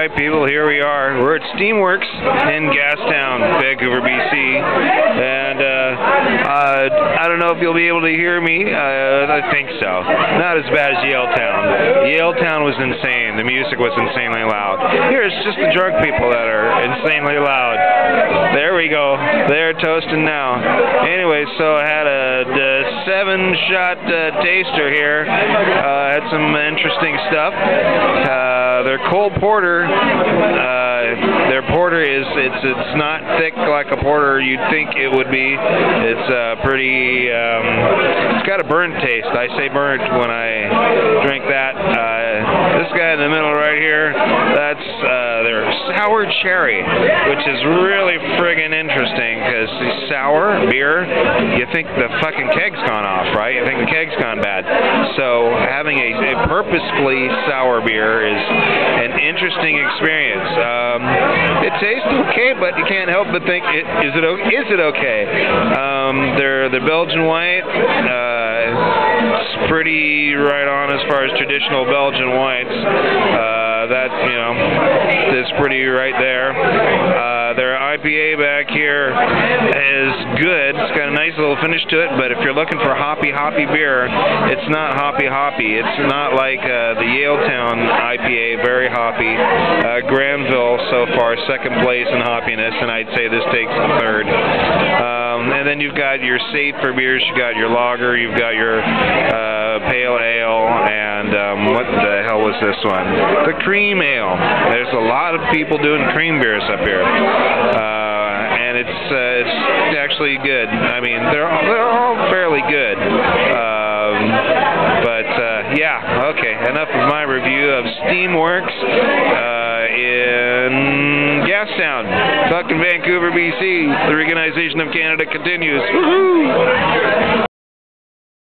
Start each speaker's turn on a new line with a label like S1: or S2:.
S1: right, people, here we are. We're at Steamworks in Gastown, Vancouver, BC. And uh, uh, I don't know if you'll be able to hear me. Uh, I think so. Not as bad as Yaletown. Yaletown was insane. The music was insanely loud. Here, it's just the drunk people that are insanely loud. There we go. They're toasting now. Anyway, so I had a, a seven-shot uh, taster here. Uh, had some interesting stuff. Uh, their cold porter, uh, their porter is it's it's not thick like a porter you'd think it would be. It's uh, pretty. Um, it's got a burnt taste. I say burnt when I drink that. Uh, this guy in the middle right here, that's uh, their sour cherry, which is really friggin' interesting because sour beer, you think the fucking keg's gone off, right? You think the keg's gone bad. So having a, a purposefully sour beer is an interesting experience. Um, it tastes okay, but you can't help but think, it, is it is it okay? Um, they're Belgian white. Uh, it's pretty right on as far as traditional Belgian whites. Uh, that you know is pretty right there. Uh, their IPA back here is nice little finish to it, but if you're looking for hoppy hoppy beer, it's not hoppy hoppy. It's not like uh, the Yaletown IPA, very hoppy. Uh, Granville so far second place in hoppiness, and I'd say this takes third. Um, and then you've got your safer beers. You've got your lager. You've got your uh, pale ale, and um, what the hell was this one? The cream ale. There's a lot of people doing cream beers up here. Uh, and it's uh, it's actually good. I mean, they're all, they're all fairly good. Um, but uh, yeah, okay. Enough of my review of Steamworks uh, in Gastown, fucking Vancouver, BC. The Reganization of Canada continues. Woohoo!